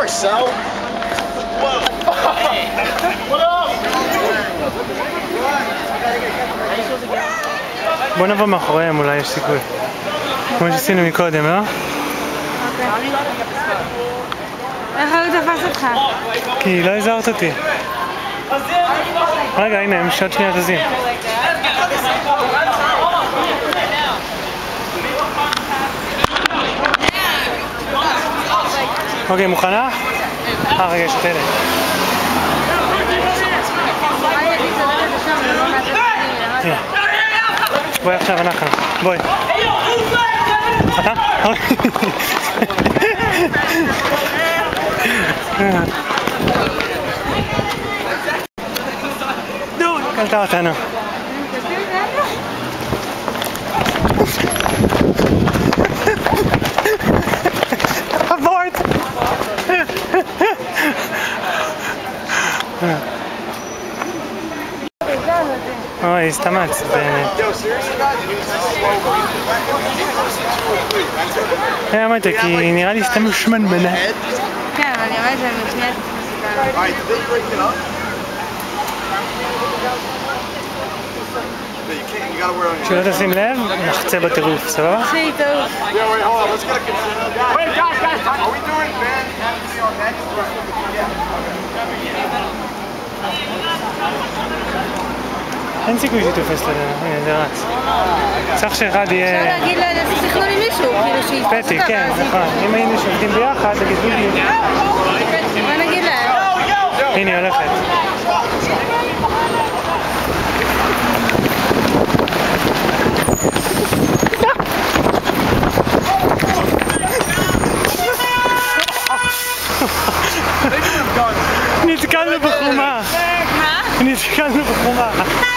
Yes, is that Marcel? בוא נבוא מאחוריהם, אולי יש סיכוי. כמו שעשינו מקודם, לא? איך הוא תפס אותך? כי לא הזהרת אותי. רגע, הנה, הם שעוד שנייה זזים. אוקיי, מוכנה? אה, רגע, יש את אלה. הנה. בואי עכשיו אנחנו, בואי. אתה? קלטה אותנו. אבורט! אוי, סתם מעצבנת. אה, אמרתי, כי נראה לי סתם שמנמנה. כן, אבל אני אומרת you. You on your שלא תשים לב, נחצה בטירוף, סבבה? שהיא טעות. אין סיכוי שהיא תופסת עלינו, הנה זה רץ. צריך שאחד אפשר יהיה... להגיד לה לעשות תכנון עם מישהו, כאילו שהיא... פטי, כן, נכון. אם היינו שובדים ביחד, תגיד בדיוק. בוא נגיד להם. הנה היא הולכת. נתקלנו בחומה. מה? נתקלנו בחומה.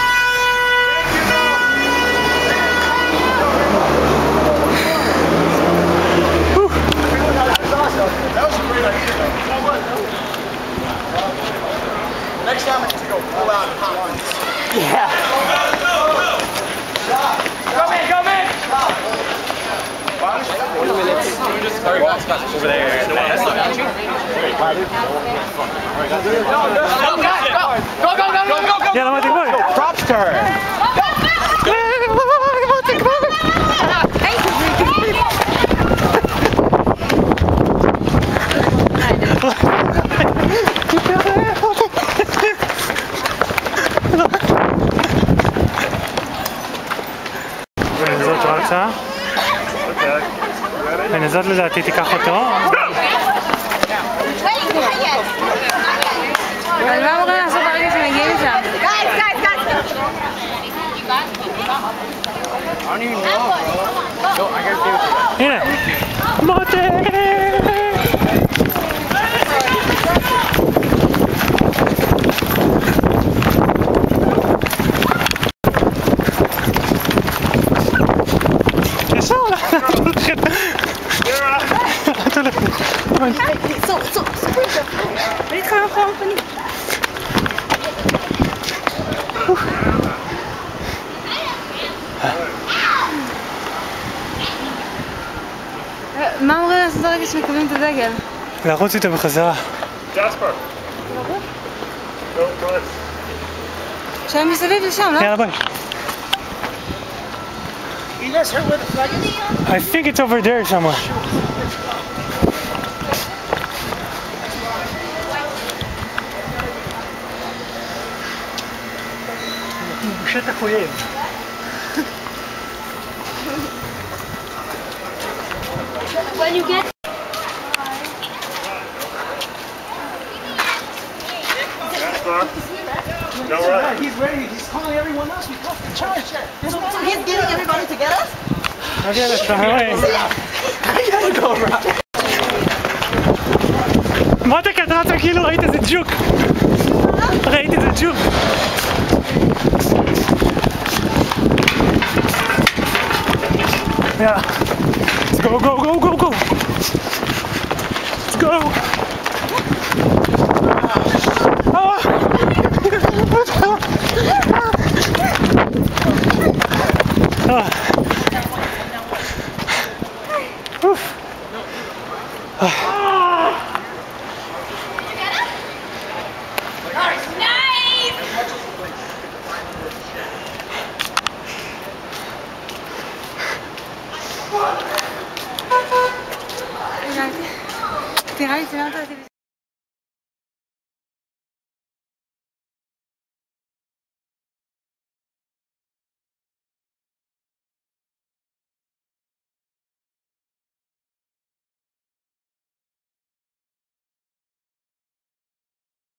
That was a great idea, though. Next time I need to go pull out and hot ones. Yeah. Go, go, go, go, go, go, go, go, go, go, go, go, go, go, go, go, go, go, go! Go, go, go, go, go! go. Yeah, רצה. הנה זאת לדעתי תיקח אותו. אבל מה אמורים לעשות ברגע שמגיעים לשם? הנה. מוטי! את הדגל? לרוץ איתו בחזרה. שהם מסביב לשם, לא? יאללה ביי. I think it's over there somewhere. בשטח אויב. When you get No run. He's ready. He's calling everyone else. We got the charge. So, so he's getting everybody to get us? Okay, let's try. Ouais. I gotta go around. מה אתה קטעת כאילו ראית איזה ג'וק? ראיתי איזה ג'וק. יאללה. Let's go, go, go, go, go. Let's go. Ferrari, c'est.